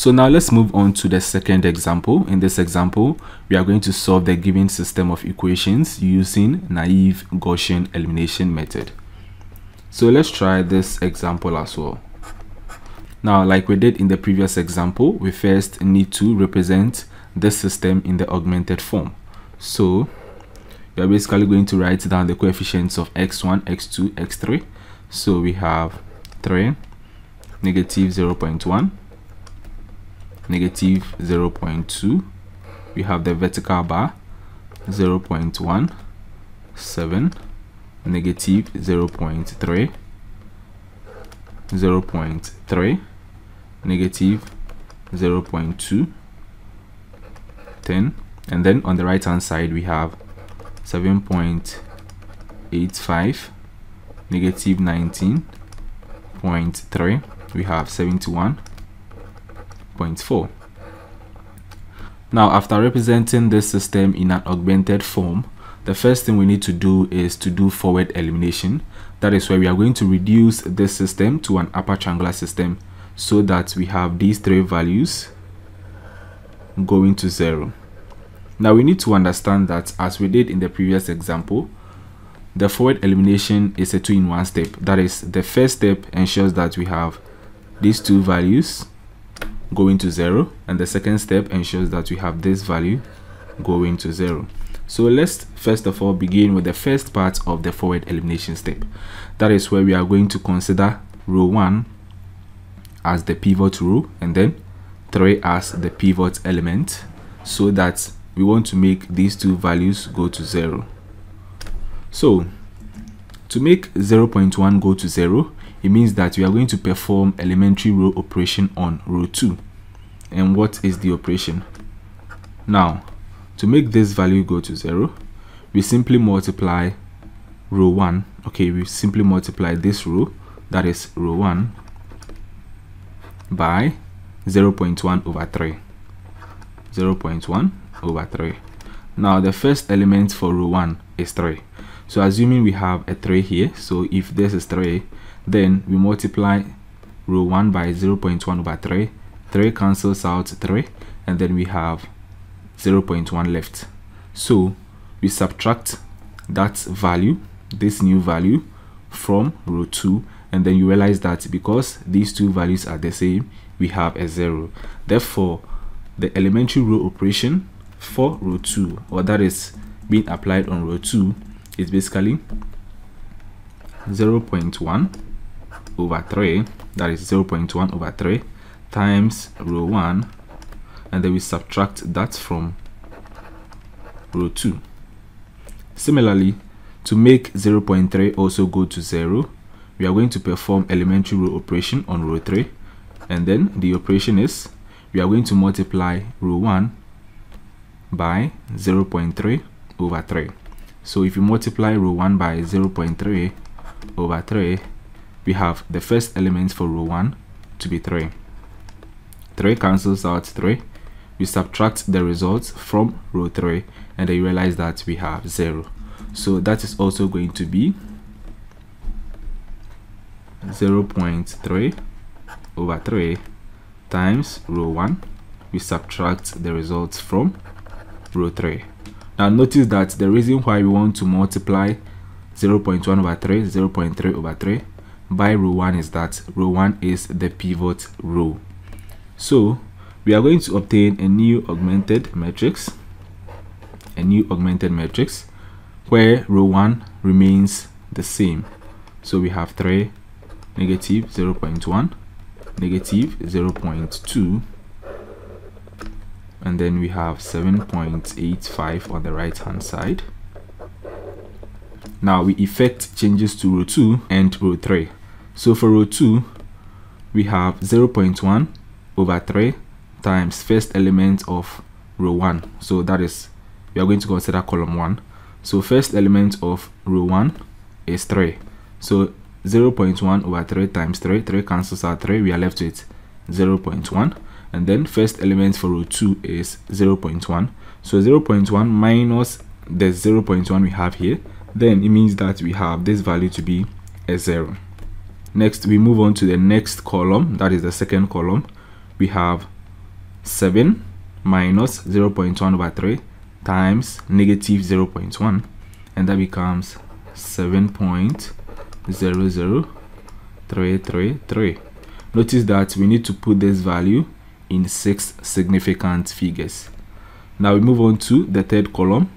So now let's move on to the second example. In this example, we are going to solve the given system of equations using naive Gaussian elimination method. So let's try this example as well. Now, like we did in the previous example, we first need to represent the system in the augmented form. So we are basically going to write down the coefficients of x1, x2, x3. So we have 3, negative 0 0.1, negative 0 0.2. We have the vertical bar 0 0.1, 7, negative 0 0.3, 0 0.3, negative 0 0.2, 10 and then on the right hand side we have 7.85 negative 19.3 we have 71.4 now after representing this system in an augmented form the first thing we need to do is to do forward elimination. That is where we are going to reduce this system to an upper triangular system so that we have these three values going to zero. Now we need to understand that as we did in the previous example, the forward elimination is a two-in-one step. That is, the first step ensures that we have these two values going to zero, and the second step ensures that we have this value going to zero. So let's first of all begin with the first part of the forward elimination step. That is where we are going to consider row 1 as the pivot row and then 3 as the pivot element so that we want to make these two values go to 0. So, to make 0.1 go to 0, it means that we are going to perform elementary row operation on row 2. And what is the operation? Now, to make this value go to 0, we simply multiply row 1. Okay, we simply multiply this row, that is row 1, by 0.1 over 3. 0.1 over 3. Now the first element for row 1 is 3. So assuming we have a 3 here, so if this is 3, then we multiply row 1 by 0.1 over 3. 3 cancels out 3 and then we have 0.1 left. So we subtract that value, this new value from row 2 and then you realize that because these two values are the same, we have a 0. Therefore, the elementary row operation for row 2 or that is being applied on row 2 is basically 0 0.1 over 3 that is 0 0.1 over 3 times row 1 and then we subtract that from row 2 similarly to make 0 0.3 also go to 0 we are going to perform elementary row operation on row 3 and then the operation is we are going to multiply row 1 by 0.3 over 3. So if you multiply row 1 by 0.3 over 3, we have the first element for row 1 to be 3. 3 cancels out 3. We subtract the results from row 3 and then you realize that we have 0. So that is also going to be 0.3 over 3 times row 1. We subtract the results from row 3 now notice that the reason why we want to multiply 0.1 over 3 0.3 over 3 by row 1 is that row 1 is the pivot row so we are going to obtain a new augmented matrix a new augmented matrix where row 1 remains the same. So we have 3 negative 0.1 negative 0.2 and then we have 7.85 on the right hand side. Now we effect changes to row 2 and row 3 so for row 2 we have 0.1 over 3 times first element of row 1 so that is we are going to consider column 1 so first element of row 1 is 3 so 0.1 over 3 times 3 3 cancels out 3 we are left with 0.1 and then first element for row 2 is 0 0.1 so 0 0.1 minus the 0 0.1 we have here then it means that we have this value to be a 0 next we move on to the next column. That is the second column. We have 7 minus 0.1 over 3 times negative 0.1 and that becomes 7.00333 notice that we need to put this value in six significant figures. Now we move on to the third column.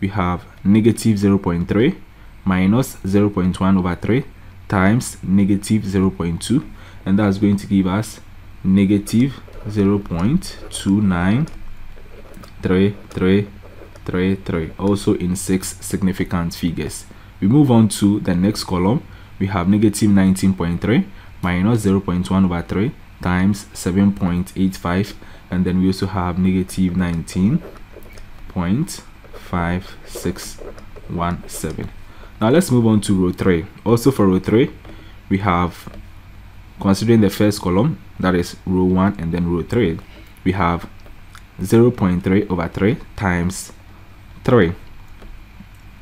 We have negative 0.3 minus 0.1 over 3 times negative 0.2 and that's going to give us negative 0.293333 also in six significant figures. We move on to the next column. We have negative 19.3 minus 0.1 over 3 times 7.85 and then we also have negative 19.5617 now let's move on to row 3 also for row 3 we have considering the first column that is row 1 and then row 3 we have 0.3 over 3 times 3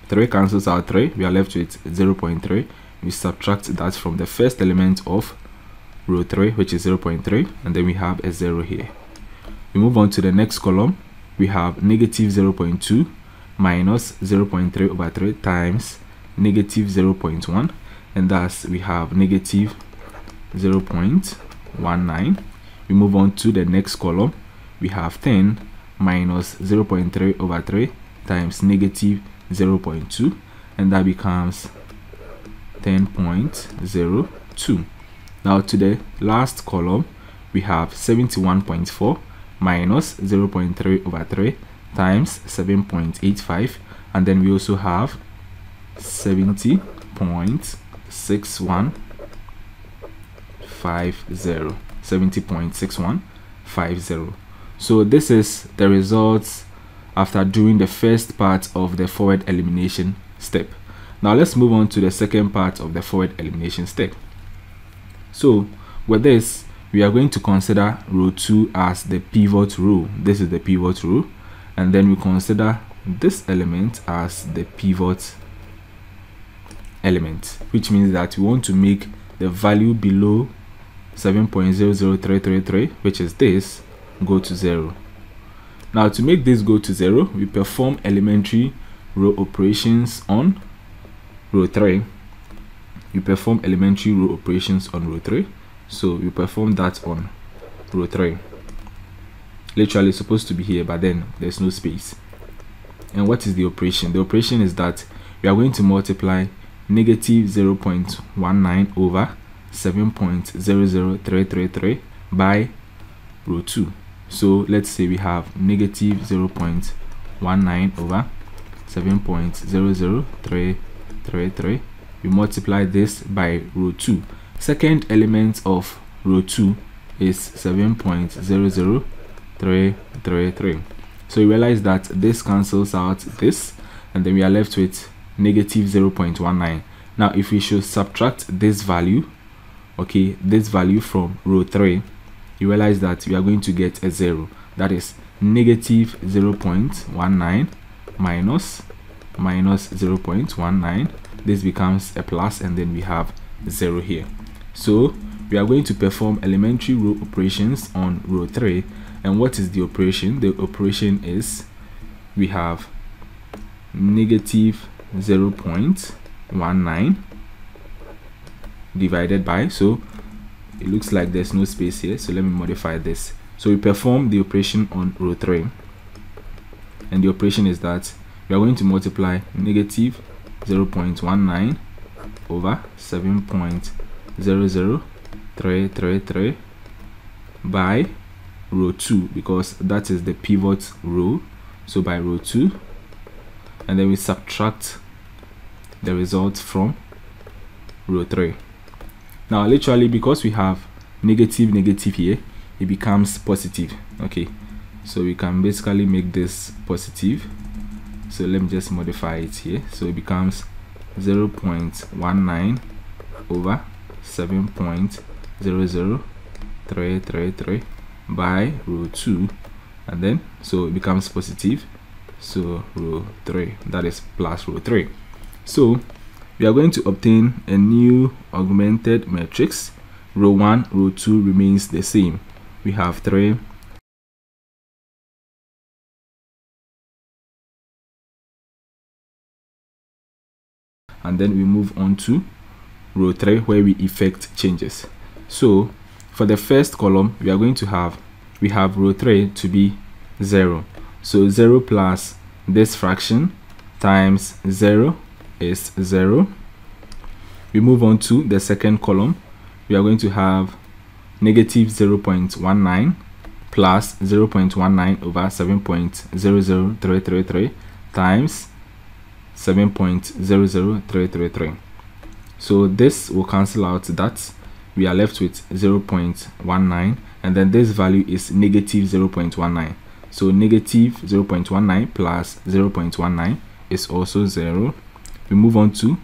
3 cancels out 3 we are left with 0.3 we subtract that from the first element of row 3 which is 0.3 and then we have a 0 here. We move on to the next column. We have negative 0.2 minus 0.3 over 3 times negative 0.1 and thus we have negative 0.19 we move on to the next column. We have 10 minus 0.3 over 3 times negative 0.2 and that becomes 10.02 now to the last column we have 71.4 minus 0.3 over 3 times 7.85 and then we also have 70.6150 70.6150 so this is the results after doing the first part of the forward elimination step. Now let's move on to the second part of the forward elimination step. So with this we are going to consider row 2 as the pivot row. This is the pivot row. And then we consider this element as the pivot element which means that we want to make the value below 7.00333 which is this go to 0 now to make this go to 0 we perform elementary row operations on row 3 you perform elementary row operations on row 3 so you perform that on row 3 literally supposed to be here but then there's no space. And what is the operation? The operation is that we are going to multiply negative 0.19 over 7.00333 by row 2 so let's say we have negative 0.19 over 7.00333 we multiply this by row 2 second element of row 2 is 7.00333 so you realize that this cancels out this and then we are left with negative 0.19 now if we should subtract this value okay this value from row 3 you realize that we are going to get a 0 that is negative 0.19 minus minus 0.19 this becomes a plus and then we have 0 here. So we are going to perform elementary row operations on row 3 and what is the operation? The operation is we have negative 0.19 divided by so it looks like there's no space here. So let me modify this. So we perform the operation on row 3 and the operation is that we are going to multiply negative 0.19 over 7.00333 by row 2 because that is the pivot row. So by row 2 and then we subtract the result from row 3 now literally because we have negative negative here it becomes positive. Okay so we can basically make this positive. So let me just modify it here. So it becomes 0 0.19 over 7.00333 by row 2 and then so it becomes positive. So row 3 that is plus row 3 so we are going to obtain a new augmented matrix. Row 1, row 2 remains the same. We have 3, and then we move on to row 3 where we effect changes. So for the first column we are going to have we have row 3 to be 0. So 0 plus this fraction times 0 is 0 we move on to the second column. We are going to have negative 0.19 plus 0.19 over 7.00333 times 7.00333 so this will cancel out that we are left with 0.19 and then this value is negative 0.19 so negative 0.19 plus 0.19 is also 0 we move on to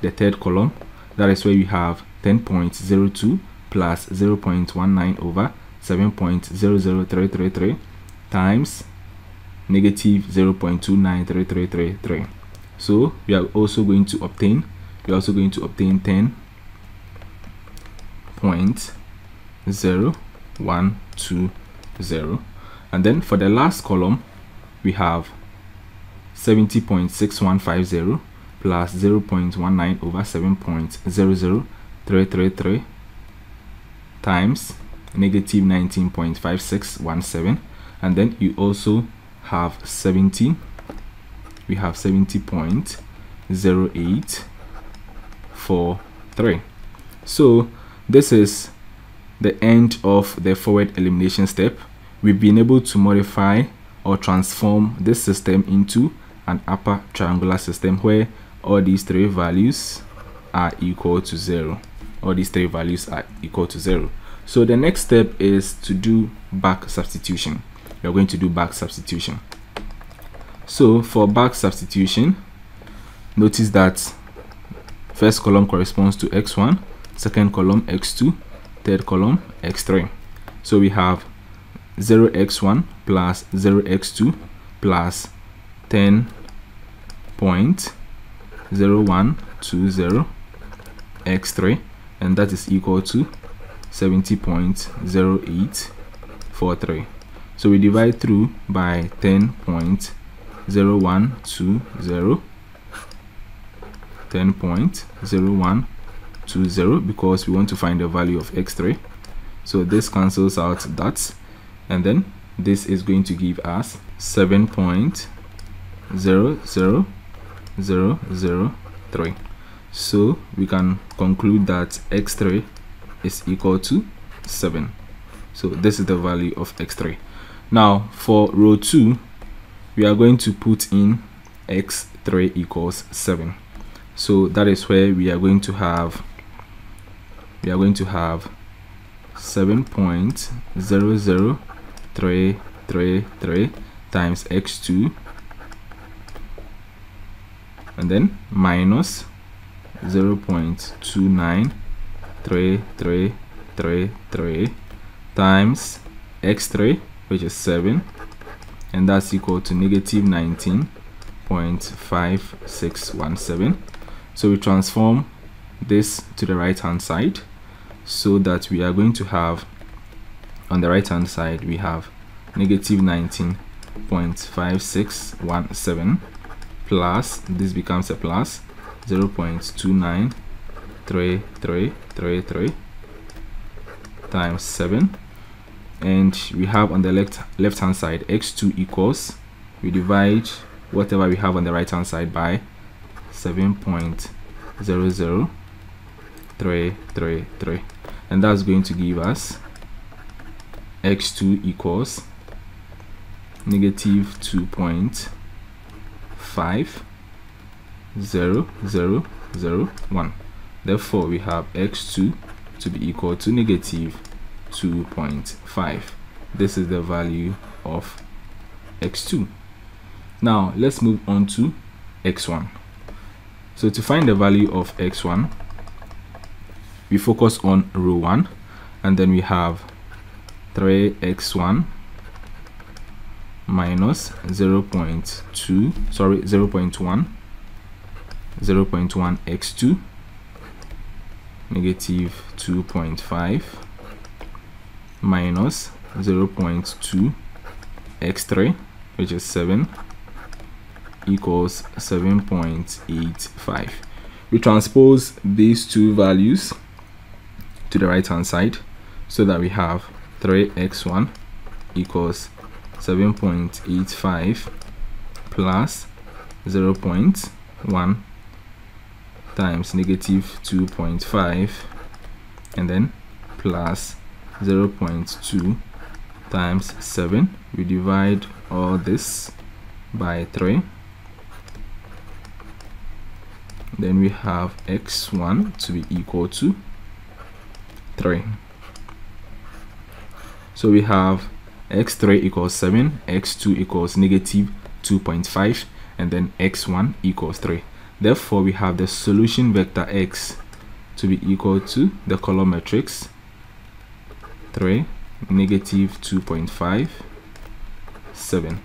the third column. That is where we have 10.02 plus 0.19 over 7.00333 times negative 0.29333 so we are also going to obtain we are also going to obtain 10 0.0120 and then for the last column we have 70.6150 plus 0.19 over 7.00333 times negative 19.5617 and then you also have 70 we have 70.0843 so this is the end of the forward elimination step. We've been able to modify or transform this system into an upper triangular system where all these three values are equal to zero. All these three values are equal to zero. So the next step is to do back substitution. We're going to do back substitution. So for back substitution notice that first column corresponds to x1 second column x2 third column x3 so we have 0x1 plus 0x2 plus 10.0120 x3 and that is equal to 70.0843 so we divide through by 10.0120 10.0120 because we want to find the value of x3 so this cancels out that and then this is going to give us 7.00003 so we can conclude that x3 is equal to 7 so this is the value of x3 now for row 2 we are going to put in x3 equals 7 so that is where we are going to have we are going to have 7.00333 times x2 and then minus 0.293333 times x3 which is 7 and that's equal to negative 19.5617 so we transform this to the right hand side so that we are going to have on the right hand side we have negative 19.5617 plus this becomes a plus 0.293333 times 7 and we have on the left left hand side x2 equals we divide whatever we have on the right hand side by 7.00333 and that's going to give us x2 equals negative 2.50001 therefore we have x2 to be equal to negative 2.5 this is the value of x2 now let's move on to x1 so to find the value of x1 we focus on row 1 and then we have 3x1 minus 0 0.2 sorry 0 0.1 0 0.1 x2 negative 2.5 minus 0 0.2 x3 which is 7 equals 7.85 we transpose these two values to the right hand side so that we have 3x1 equals 7.85 plus 0 0.1 times negative 2.5 and then plus 0 0.2 times 7 we divide all this by 3 then we have x1 to be equal to 3 so we have x3 equals 7 x2 equals negative 2.5 and then x1 equals 3 therefore we have the solution vector x to be equal to the column matrix 3 negative 2.5 7